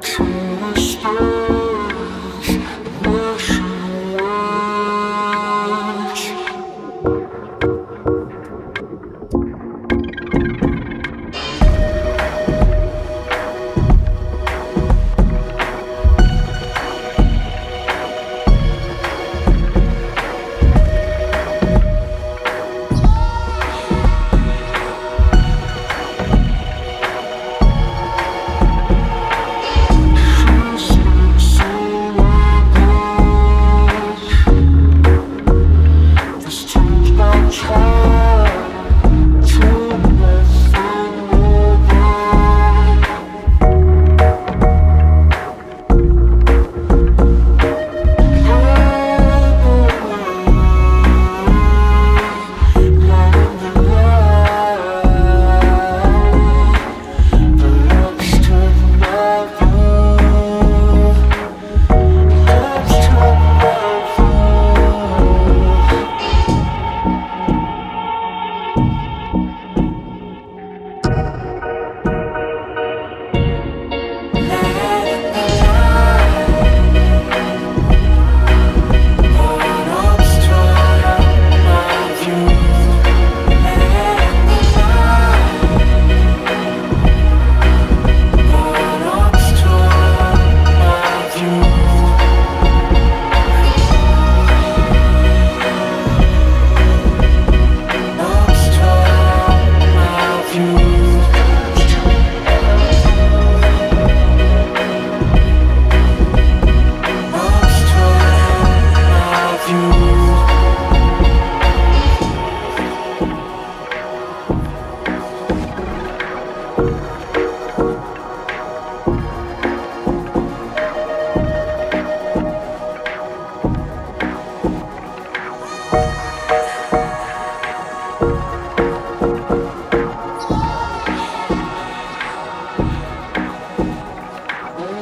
True respect. You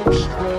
Ghost.